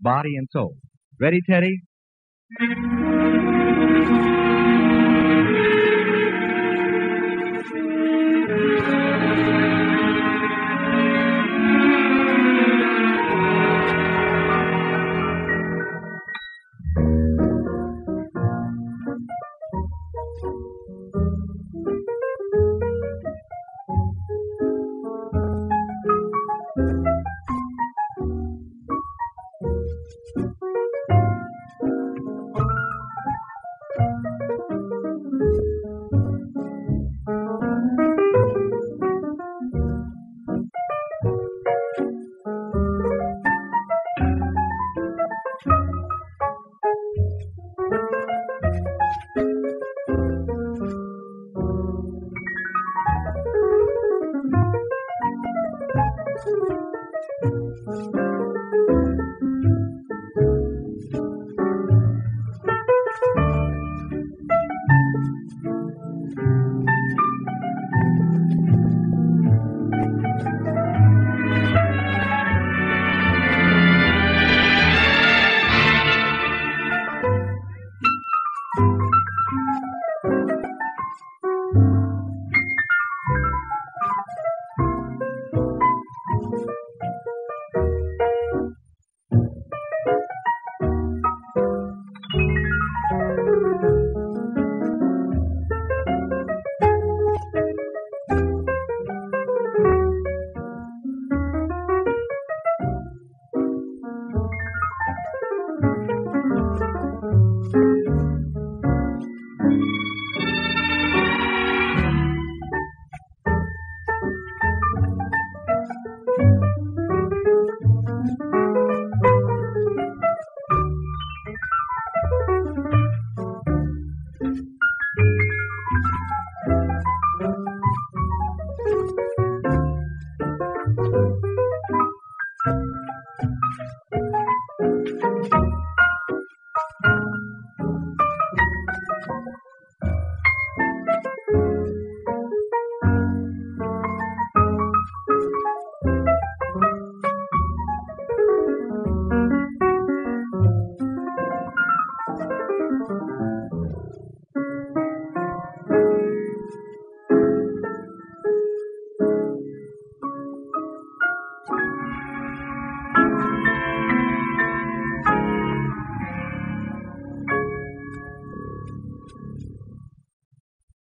body and soul. Ready, Teddy?